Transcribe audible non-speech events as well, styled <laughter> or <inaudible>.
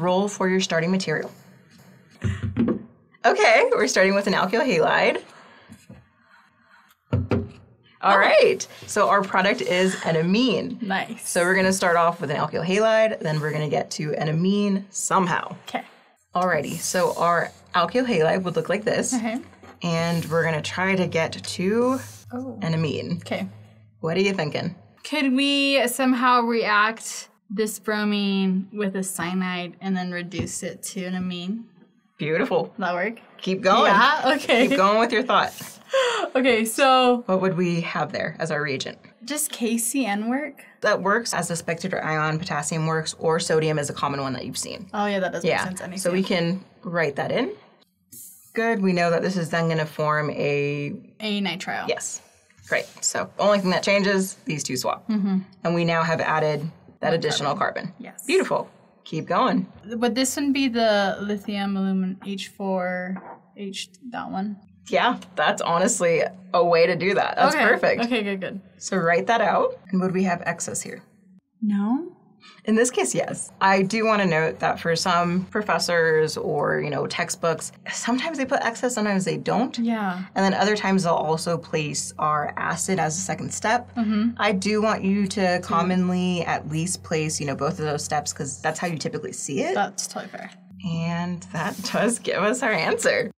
roll for your starting material. Okay, we're starting with an alkyl halide. All oh. right, so our product is an amine. Nice. So we're gonna start off with an alkyl halide, then we're gonna get to an amine somehow. Okay. Alrighty, so our alkyl halide would look like this, Okay. and we're gonna try to get to Oh. an amine. Okay. What are you thinking? Could we somehow react this bromine with a cyanide and then reduce it to an amine? Beautiful. That work? Keep going. Yeah. Okay. Keep going with your thought. <laughs> Okay. So What would we have there as our reagent? just KCN work? That works as a spectator ion, potassium works, or sodium is a common one that you've seen. Oh yeah, that does Yeah. make sense. So we can write that in. Good. We know that this is then going to form a a nitrile. yes. Great. So only thing that changes, these two swap. Mhm. And we now have added that additional carbon. Yes. Beautiful. Keep going. Would this one be the lithium aluminum H4 H that one? Yeah, that's honestly a way to do that. That's okay. perfect. Okay, good, good. So write that out. And would we have excess here? No. In this case, yes. I do want to note that for some professors or, you know, textbooks, sometimes they put excess, sometimes they don't. Yeah. And then other times they'll also place our acid as a second step. Mm-hmm. I do want you to commonly at least place, you know, both of those steps because that's how you typically see it. That's totally fair. and that <laughs> does give us our answer.